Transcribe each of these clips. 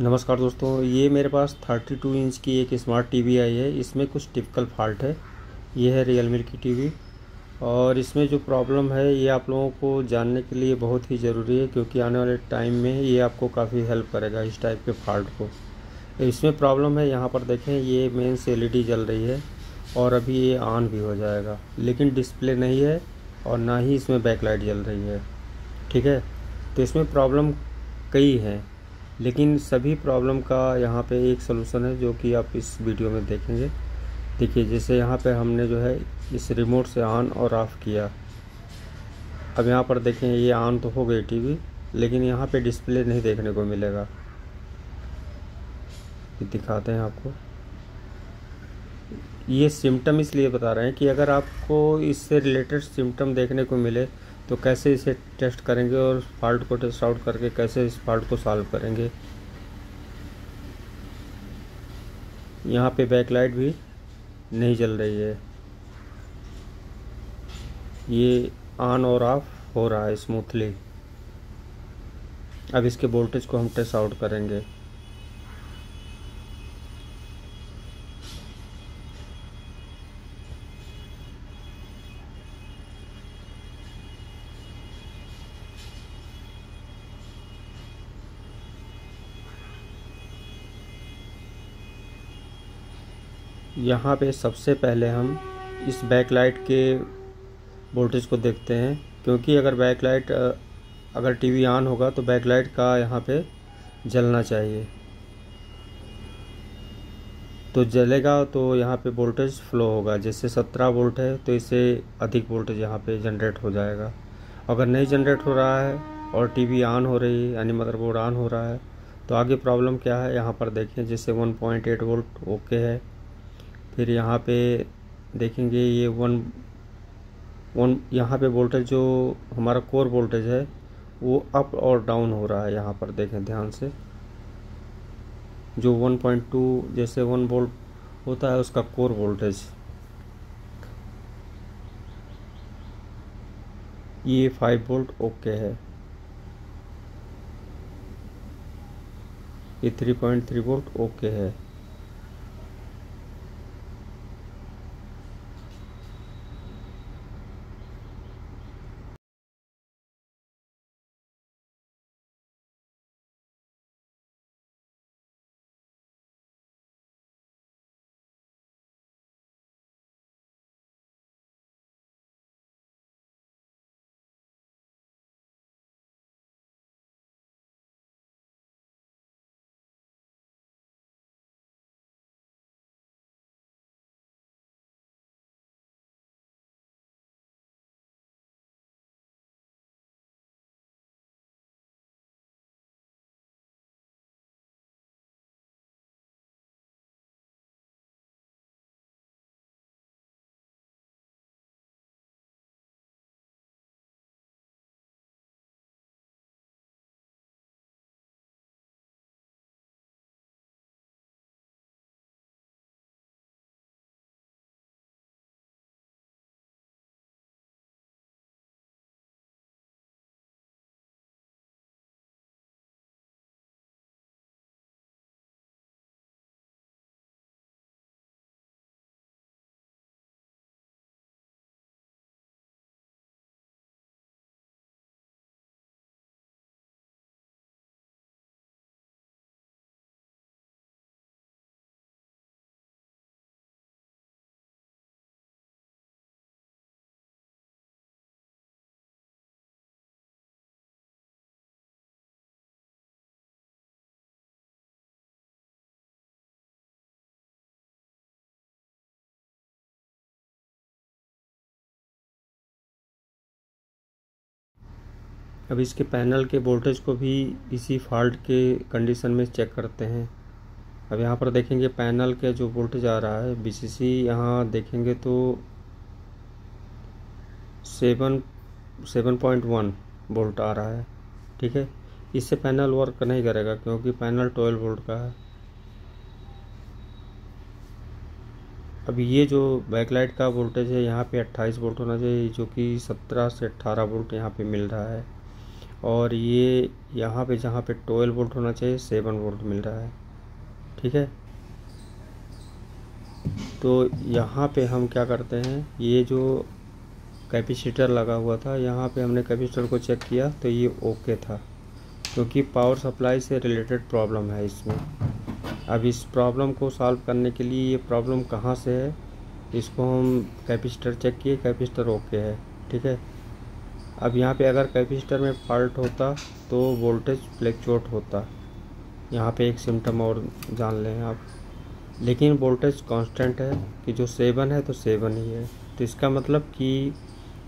नमस्कार दोस्तों, ये मेरे पास 32 इंच की एक स्मार्ट टीवी आई है। इसमें कुछ टिपिकल फॉल्ट है। ये है रियलमी की टीवी और इसमें जो प्रॉब्लम है, ये आप लोगों को जानने के लिए बहुत ही ज़रूरी है, क्योंकि आने वाले टाइम में ये आपको काफ़ी हेल्प करेगा इस टाइप के फॉल्ट को। इसमें प्रॉब्लम है, यहाँ पर देखें, ये मेन से एलईडी जल रही है, और अभी ये ऑन भी हो जाएगा। लेकिन डिस्प्ले नहीं है, और ना ही इसमें बैकलाइट जल रही है। ठीक है? तो इसमें प्रॉब्लम कई हैं। लेकिन सभी प्रॉब्लम का यहाँ पे एक सलूशन है जो कि आप इस वीडियो में देखेंगे। देखिए, जैसे यहाँ पे हमने जो है इस रिमोट से ऑन और ऑफ़ किया। अब यहाँ पर देखें, ये ऑन तो हो गई टीवी लेकिन यहाँ पे डिस्प्ले नहीं देखने को मिलेगा। दिखाते हैं आपको। ये सिम्टम इसलिए बता रहे हैं कि अगर आपको इससे रिलेटेड सिम्टम देखने को मिले तो कैसे इसे टेस्ट करेंगे और फॉल्ट को टेस्ट आउट करके कैसे इस फॉल्ट को सॉल्व करेंगे? यहाँ पे बैकलाइट भी नहीं जल रही है। ये ऑन और ऑफ़ हो रहा है स्मूथली। अब इसके वोल्टेज को हम टेस्ट आउट करेंगे। यहाँ पे सबसे पहले हम इस बैकलाइट के वोल्टेज को देखते हैं, क्योंकि अगर बैकलाइट अगर टीवी ऑन होगा तो बैकलाइट का यहाँ पे जलना चाहिए। तो जलेगा तो यहाँ पे वोल्टेज फ्लो होगा। जैसे सत्रह वोल्ट है तो इससे अधिक वोल्टेज यहाँ पे जनरेट हो जाएगा। अगर नहीं जनरेट हो रहा है और टीवी ऑन हो रही है यानी मदरबोर्ड ऑन हो रहा है तो आगे प्रॉब्लम क्या है? यहाँ पर देखें जैसे 1.8 वोल्ट ओके है। फिर यहाँ पे देखेंगे ये वन वन, यहाँ पे वोल्टेज जो हमारा कोर वोल्टेज है, वो अप और डाउन हो रहा है यहाँ पर देखें ध्यान से। जो 1.2 जैसे वन वोल्ट होता है उसका कोर वोल्टेज ये फाइव वोल्ट ओके है। ये three point three volt okay है। अब इसके पैनल के वोल्टेज को भी इसी फॉल्ट के कंडीशन में चेक करते हैं। अब यहाँ पर देखेंगे पैनल के जो वोल्टेज आ रहा है बीसीसी यहाँ देखेंगे तो seven seven point one volt आ रहा है, ठीक है? इससे पैनल वर्क नहीं करेगा क्योंकि पैनल ट्वेल्व वोल्ट का है। अब ये जो बैकलाइट का वोल्टेज है, यहाँ पे 28 वोल्ट होना चाहिए, जो कि 17 से 18 वोल्ट यहाँ पे मिल रहा है। और ये यहाँ पे जहाँ पे ट्वेल्व वोल्ट होना चाहिए, सेवन वोल्ट मिल रहा है। ठीक है? तो यहाँ पे हम क्या करते हैं, ये जो कैपेसिटर लगा हुआ था, यहाँ पे हमने कैपेसिटर को चेक किया तो ये ओके था, क्योंकि पावर सप्लाई से रिलेटेड प्रॉब्लम है इसमें। अब इस प्रॉब्लम को सॉल्व करने के लिए ये प्रॉब्लम कहाँ से है, इसको हम कैपेसिटर चेक किए, कैपेसिटर ओके है। ठीक है? अब यहाँ पे अगर कैपेसिटर में फॉल्ट होता तो वोल्टेज फ्लैक्चुएट होता। यहाँ पे एक सिम्टम और जान लें आप। लेकिन वोल्टेज कांस्टेंट है, कि जो सेवन है तो सेवन ही है। तो इसका मतलब कि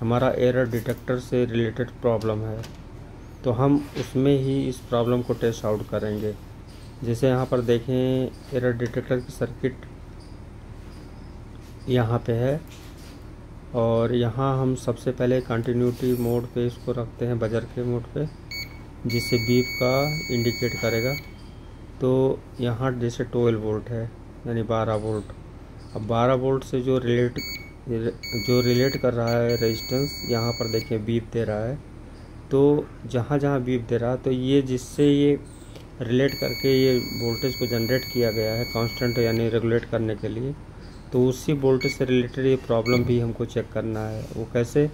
हमारा एरर डिटेक्टर से रिलेटेड प्रॉब्लम है। तो हम उसमें ही इस प्रॉब्लम को टेस्ट आउट करेंगे। जैसे यहाँ पर देखें, एरर डिटेक्टर की सर्किट यहाँ पे है। और यहाँ हम सबसे पहले कंटिन्यूटी मोड पे इसको रखते हैं बजर के मोड पे, जिससे बीप का इंडिकेट करेगा। तो यहाँ जैसे ट्वेल्व वोल्ट है, यानी बारह वोल्ट अब बारह वोल्ट से जो रिलेट जो रिलेट कर रहा है रेजिस्टेंस यहाँ पर देखिए बीप दे रहा है। तो जहाँ जहाँ बीप दे रहा है तो ये जिससे ये रिलेट करके ये वोल्टेज को जनरेट किया गया है कांस्टेंट यानी रेगुलेट करने के लिए तो उसी वोल्टेज से रिलेटेड ये प्रॉब्लम भी हमको चेक करना है। वो कैसे?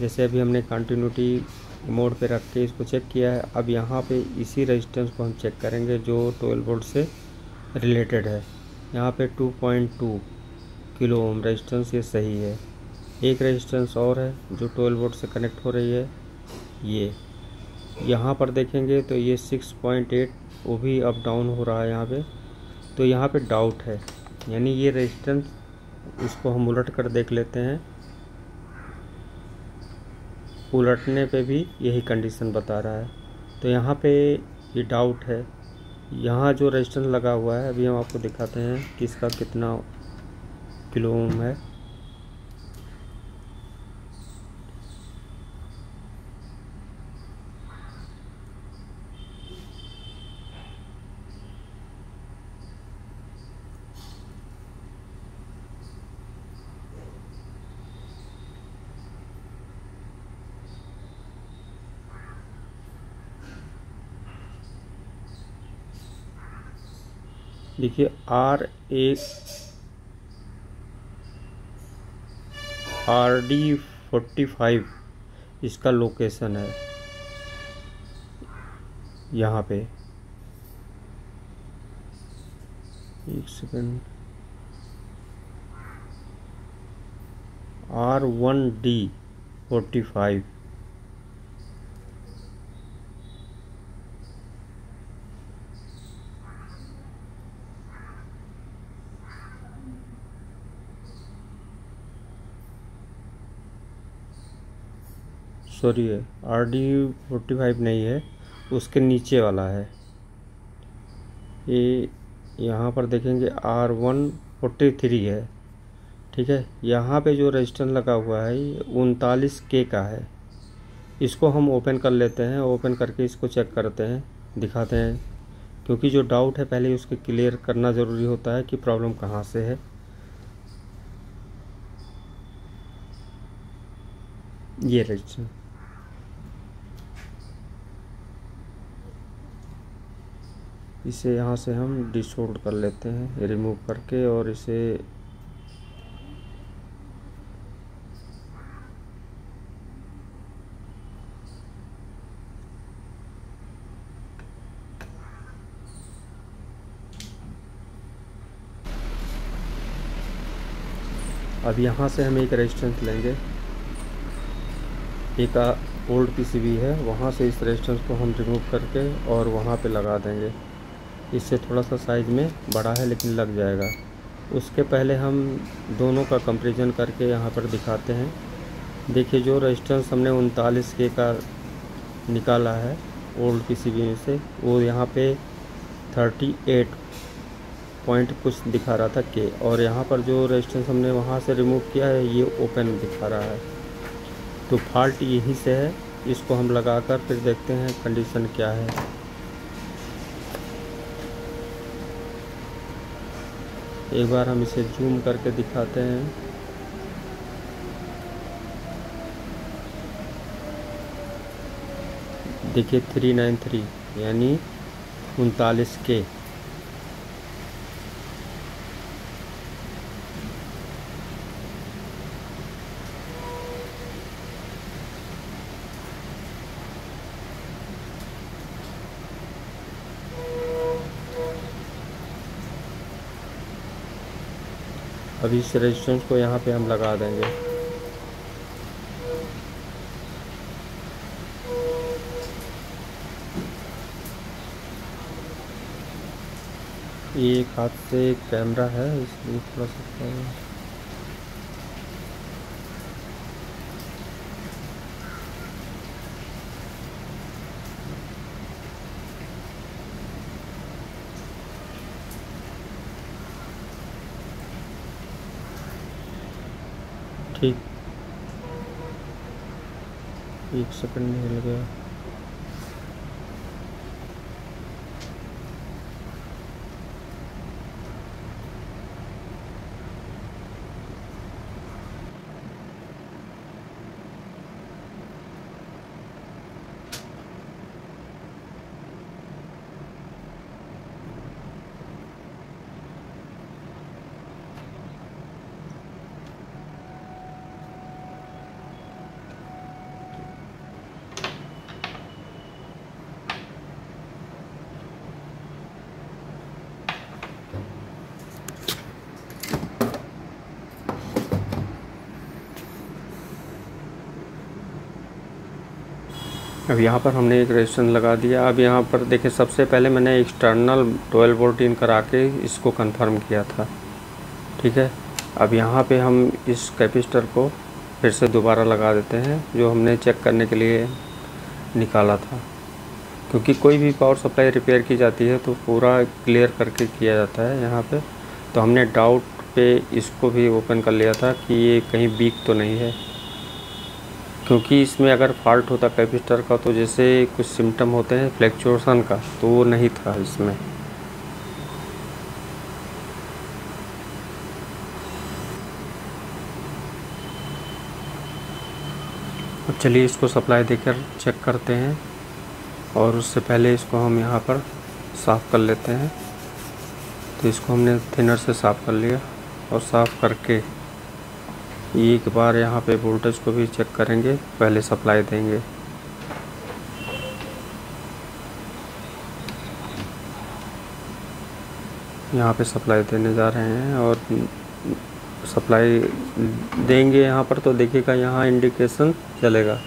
जैसे अभी हमने कंटिन्यूटी मोड पे रख के इसको चेक किया है। अब यहाँ पे इसी रेजिस्टेंस को हम चेक करेंगे जो 12 वोल्ट से रिलेटेड है। यहाँ पे 2.2 किलो ओम रेजिस्टेंस ये सही है। एक रेजिस्टेंस और है जो 12 वोल्ट से कनेक्ट हो रही है। ये। यहाँ पर देखेंगे तो ये 6.8 वो भी अप डाउन हो रहा है यहाँ पे। तो यहाँ पे डाउट है। यानी ये रेजिस्टेंस इसको हम उलट कर देख लेते हैं। उलटने पे भी यही कंडीशन बता रहा है। तो यहाँ पे ये डाउट है। यहाँ जो रेजिस्टेंस लगा हुआ है, अभी हम आपको दिखाते हैं कि इसका कितना किलो ओम है। देखिए R A R D forty five इसका लोकेशन है। यहाँ पे। एक second R one D forty five sorry है आर डी फोर्टी फाइव नहीं है, उसके नीचे वाला है। ये यहाँ पर देखेंगे, आर वन फोर्टी थ्री है, ठीक है? यहाँ पे जो रजिस्टर लगा हुआ है, ये उनतालीस के का है। इसको हम ओपन कर लेते हैं, ओपन करके इसको चेक करते हैं, दिखाते हैं। क्योंकि जो डाउट है, पहले उसके क्लियर करना ज़रूरी होता है कि प्रॉब्लम कहाँ से है। ये रजिस्टर इसे यहाँ से हम डिसोल्ड कर लेते हैं रिमूव करके और इसे अब यहाँ से हम एक रेजिस्टेंस लेंगे। एक ओल्ड पीसीबी है, वहाँ से इस रेजिस्टेंस को हम रिमूव करके और वहाँ पे लगा देंगे। इससे थोड़ा सा साइज़ में बड़ा है, लेकिन लग जाएगा। उसके पहले हम दोनों का कंपेरिजन करके यहाँ पर दिखाते हैं। देखिए, जो रेजिस्टेंस हमने उनतालीस के का निकाला है ओल्ड पीसीबी में से, वो यहाँ पे थर्टी एट पॉइंट कुछ दिखा रहा था के और यहाँ पर जो रेजिस्टेंस हमने वहाँ से रिमूव किया है, ये ओपन दिखा रहा है। तो फॉल्ट यहीं से है, इसको हम लगाकर फिर देखते हैं कंडीशन क्या है। एक बार हम इसे जूम करके दिखाते हैं। देखिए थ्री नाइन थ्री यानी उनतालीस के अब इस रेजिस्टेंस को यहाँ पे हम लगा देंगे। ये एक हाथ से कैमरा है, इसलिए थोड़ा सा ठीक। एक सेकंड निकल गया। अब यहाँ पर हमने एक रजिस्टेंस लगा दिया। अब यहाँ पर देखिए, सबसे पहले मैंने एक्सटर्नल ट्वेल्व वोल्ट इन करा के इसको कंफर्म किया था। ठीक है? अब यहाँ पे हम इस कैपेसिटर को फिर से दोबारा लगा देते हैं, जो हमने चेक करने के लिए निकाला था। क्योंकि कोई भी पावर सप्लाई रिपेयर की जाती है तो पूरा क्लियर करके किया जाता है यहाँ पे। तो हमने डाउट पे इसको भी ओपन कर लिया था कि ये कहीं वीक तो नहीं है। क्योंकि इसमें अगर फॉल्ट होता कैपेसिटर का तो जैसे कुछ सिम्टम होते हैं फ्लैक्चुएशन का तो वो नहीं था इसमें। अब चलिए इसको सप्लाई देकर चेक करते हैं, और उससे पहले इसको हम यहाँ पर साफ़ कर लेते हैं। तो इसको हमने थिनर से साफ़ कर लिया, और साफ़ करके एक बार यहाँ पे वोल्टेज को भी चेक करेंगे, पहले सप्लाई देंगे। यहाँ पे सप्लाई देने जा रहे हैं और सप्लाई देंगे यहाँ पर तो देखिएगा यहाँ इंडिकेशन चलेगा।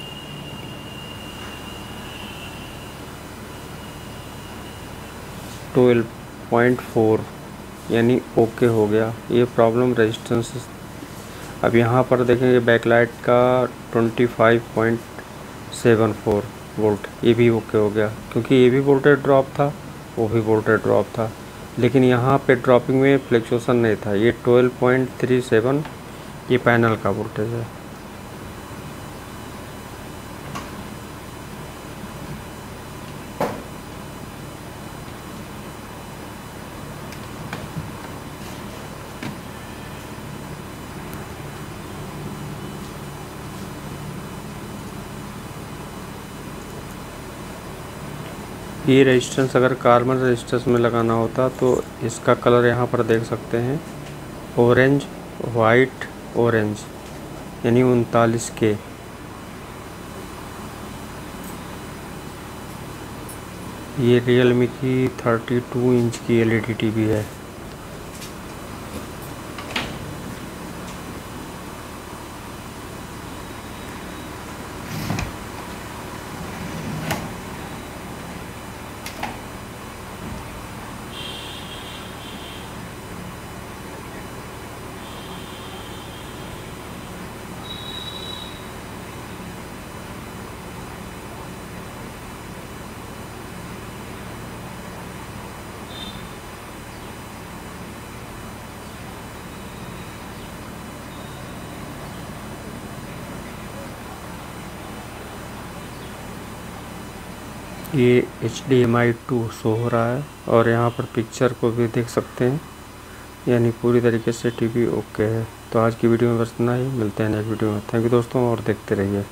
ट्वेल्व पॉइंट फोर यानी ओके हो गया। ये प्रॉब्लम रेजिस्टेंस अब यहाँ पर देखेंगे बैकलाइट का 25.74 वोल्ट ये भी ओके हो गया, क्योंकि ये भी वोल्टेज ड्रॉप था, वो भी वोल्टेज ड्रॉप था। लेकिन यहाँ पे ड्रॉपिंग में फ्लैक्चुएसन नहीं था, ये 12.37 ये पैनल का वोल्टेज है। ये रेजिस्टेंस अगर कार्बन रेजिस्टेंस में लगाना होता तो इसका कलर यहाँ पर देख सकते हैं। ऑरेंज वाइट ऑरेंज यानी उनतालीस के ये रियल की 32 इंच की एलईडी टीवी है। ये H D M I two show हो रहा है और यहाँ पर पिक्चर को भी देख सकते हैं। यानी पूरी तरीके से टीवी ओके है। तो आज की वीडियो में बस इतना ही। मिलते हैं नेक्स्ट वीडियो में। थैंक यू दोस्तों और देखते रहिए।